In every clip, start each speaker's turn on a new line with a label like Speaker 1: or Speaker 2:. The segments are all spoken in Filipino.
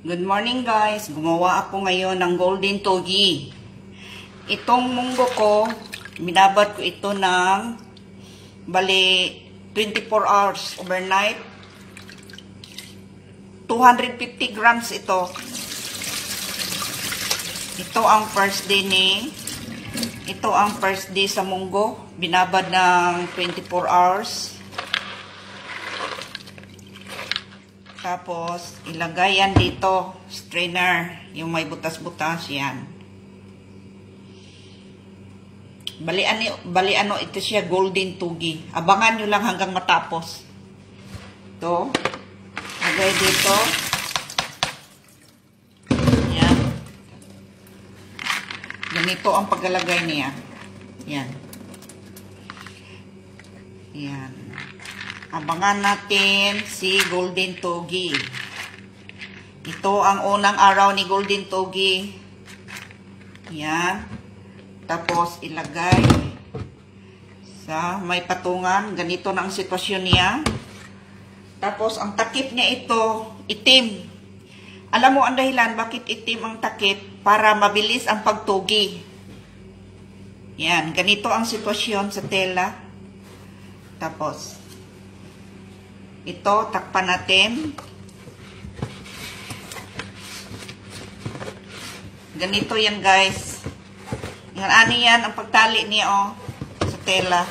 Speaker 1: Good morning guys. Gumawa ako ngayon ng golden togi. Itong munggo ko, binabad ko ito ng bali 24 hours overnight. 250 grams ito. Ito ang first day ni ito ang first day sa munggo. Binabad ng 24 hours. Tapos, ilagay yan dito. Strainer. Yung may butas-butas yan. Bali ano, bali ano, ito siya golden tugi. Abangan nyo lang hanggang matapos. Ito. Lagay dito. Yan. Ganito ang paglalagay niya. Yan. Yan. Abangan natin si Golden Togi. Ito ang unang araw ni Golden Togi. Yan. Tapos ilagay sa may patungan. Ganito na ang sitwasyon niya. Tapos ang takip niya ito, itim. Alam mo ang dahilan bakit itim ang takip? Para mabilis ang pagtugi. Yan. Ganito ang sitwasyon sa tela. Tapos, ito, takpan natin. Ganito yan, guys. Yan, ani yan, ang pagtali niya, oh, sa tela.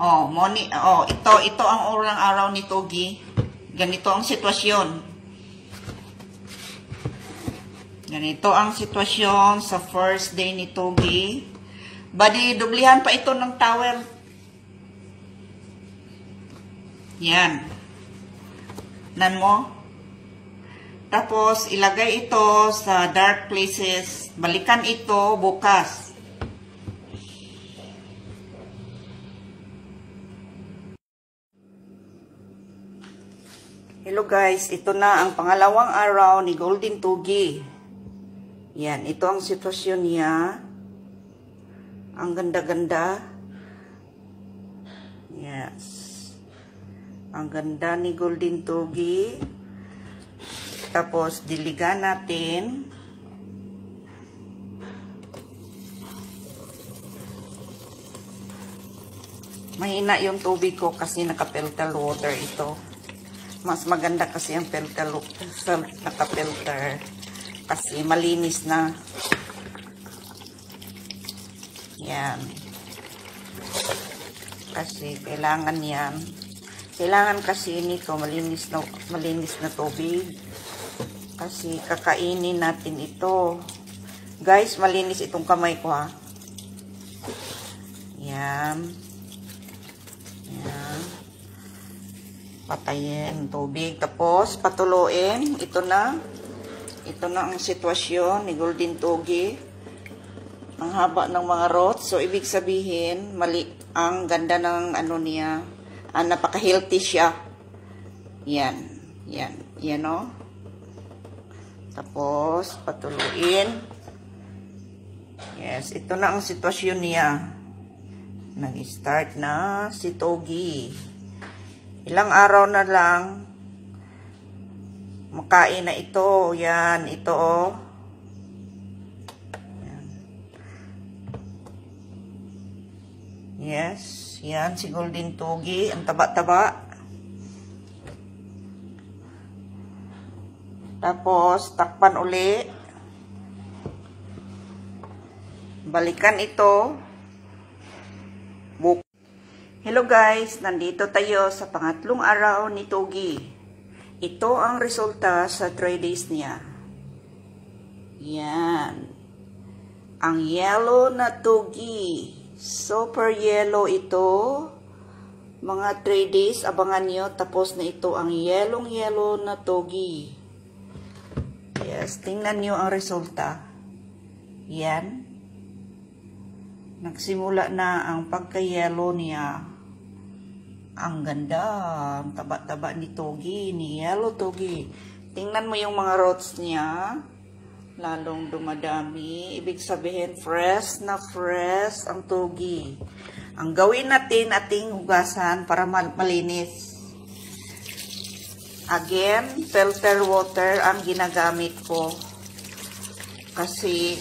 Speaker 1: Oh, moni, oh, ito, ito ang urang araw ni Togi. Ganito ang sitwasyon. Ganito ang sitwasyon sa first day ni Togi. Bali, dublihan pa ito ng towel. Yan. Nan mo. Tapos, ilagay ito sa dark places. Balikan ito bukas. Hello guys, ito na ang pangalawang araw ni Golden Tugi. Yan, ito ang sitwasyon niya. Ang ganda-ganda. Yes. Ang ganda ni Golden Tugi. Tapos, diligan natin. Mahina yung tubig ko kasi naka-filter water ito. Mas maganda kasi ang sa naka-filter kasi malinis na. Yan. Kasi kailangan yan. Kailangan kasi nito malinis na malinis na tubig. Kasi kakainin natin ito. Guys, malinis itong kamay ko ha. Yan. Yan patayin tubig. Tapos, patuloyin. Ito na. Ito na ang sitwasyon ni Golden Togi. Ang haba ng mga roots. So, ibig sabihin, mali ang ganda ng ano niya. Ah, napaka-healthy siya. Yan. Yan. Yan, o. Tapos, patuloyin. Yes, ito na ang sitwasyon niya. Nag-start na si Togi. Ilang araw na lang, makain na ito. Yan, ito oh. Yan. Yes, yan si Golden Togi. Ang taba-taba. Tapos, takpan uli. Balikan ito. Hello guys, nandito tayo sa pangatlong araw ni Togi. Ito ang resulta sa 3 days niya. Yan. Ang yellow na Togi. Super yellow ito. Mga 3 days, abangan nyo. Tapos na ito ang yellow yellow na Togi. Yes, tingnan nyo ang resulta. Yan. Nagsimula na ang pagka-yellow niya. Ang ganda. Ang taba-taba ni Togi, ni Yellow Togi. Tingnan mo yung mga roots niya. Lalong dumadami. Ibig sabihin, fresh na fresh ang Togi. Ang gawin natin ating hugasan para mal- malinis. Again, filter water ang ginagamit ko. Kasi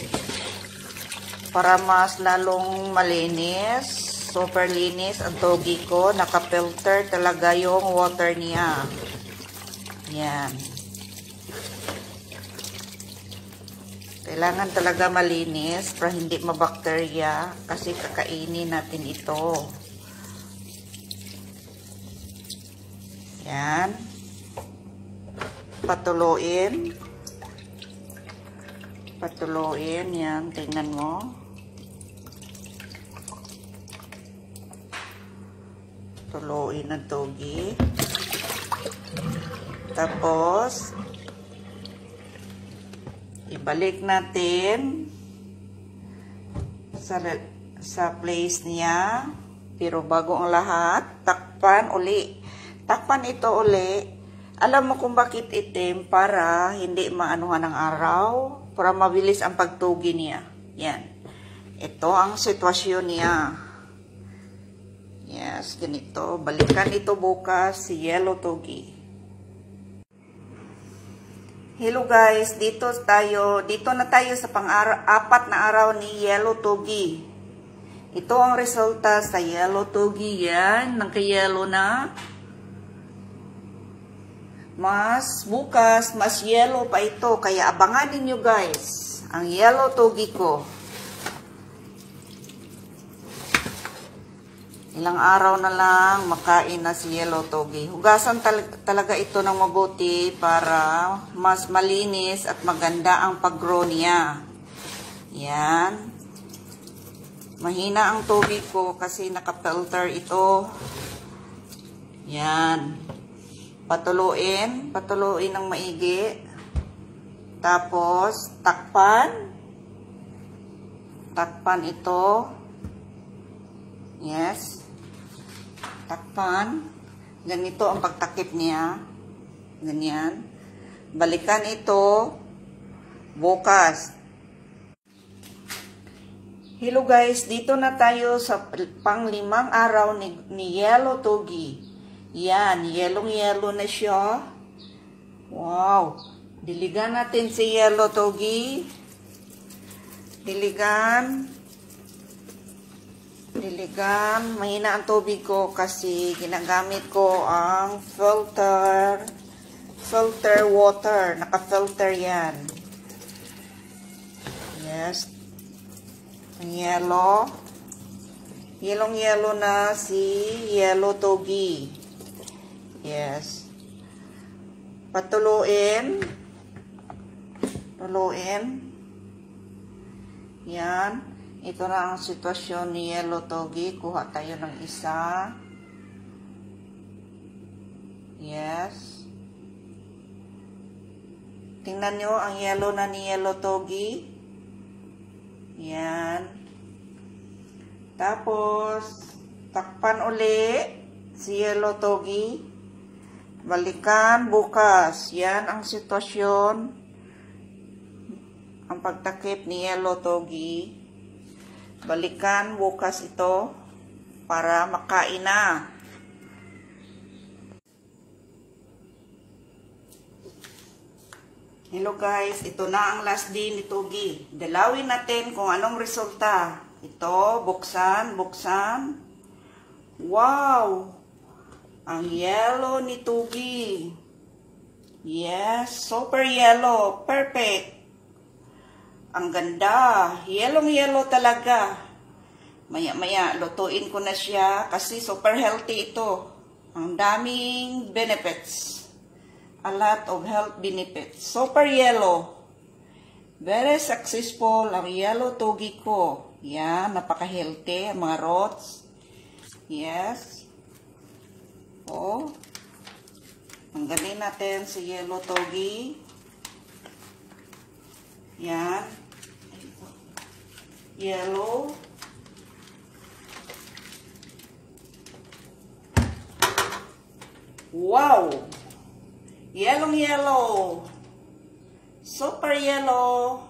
Speaker 1: para mas lalong malinis, super linis ang togi ko, naka-filter talaga yung water niya. Yan. Kailangan talaga malinis para hindi mabakterya kasi kakainin natin ito. Yan. Patuloyin. Patuloyin. Yan. Tingnan mo. Tuloyin ang togi. Tapos, ibalik natin sa, sa place niya. Pero bago ang lahat, takpan uli. Takpan ito uli. Alam mo kung bakit itim para hindi maanuhan ng araw, para mabilis ang pagtugi niya. Yan. Ito ang sitwasyon niya. Yes, ganito. Balikan ito bukas si Yellow Togi. Hello guys, dito tayo, dito na tayo sa pang-apat na araw ni Yellow Togi. Ito ang resulta sa Yellow Togi yan, nagka-yellow na. Mas bukas, mas yellow pa ito, kaya abangan ninyo guys, ang Yellow Togi ko. Ilang araw na lang makain na si Yellow Togi. Hugasan tal talaga ito ng mabuti para mas malinis at maganda ang pag-grow niya. Yan. Mahina ang tubig ko kasi naka-filter ito. Yan. Patuluin. Patuluin ng maigi. Tapos, takpan. Takpan ito. Yes takpan. Ganito ang pagtakip niya. Ganyan. Balikan ito bukas. Hello guys, dito na tayo sa panglimang araw ni, ni Yellow Togi. Yan, yellow-yellow na siya. Wow. Diligan natin si Yellow Togi. Diligan. Diligan. Mahina ang tubig ko kasi ginagamit ko ang filter. Filter water. Naka-filter yan. Yes. Ang yellow. Yellow-yellow na si Yellow Togi. Yes. Patuluin. Tuluin. Yan. Ito na ang sitwasyon ni Yellow Togi. Kuha tayo ng isa. Yes. Tingnan nyo ang yellow na ni Yellow Togi. Yan. Tapos, takpan uli si Yellow Togi. Balikan bukas. Yan ang sitwasyon. Ang pagtakip ni Yellow Togi. Balikan bukas ito para makain na. Hello guys, ito na ang last day ni Togi. Dalawin natin kung anong resulta. Ito, buksan, buksan. Wow! Ang yellow ni Togi. Yes, super yellow. Perfect. Ang ganda. Yellow-yellow talaga. Maya-maya, lutuin ko na siya kasi super healthy ito. Ang daming benefits. A lot of health benefits. Super yellow. Very successful ang yellow togi ko. Yan, napaka-healthy ang mga roots. Yes. Oh. Tanggalin natin si yellow togi. Yan. Yellow. Wow! Yellow yellow. Super yellow.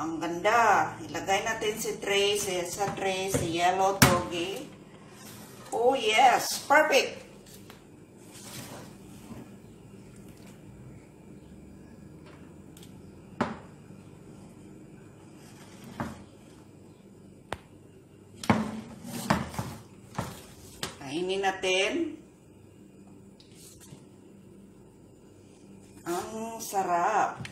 Speaker 1: Ang ganda. Ilagay natin si tray, si, sa tray, si yellow togi. Oh yes, perfect. Kainin natin. Ang sarap.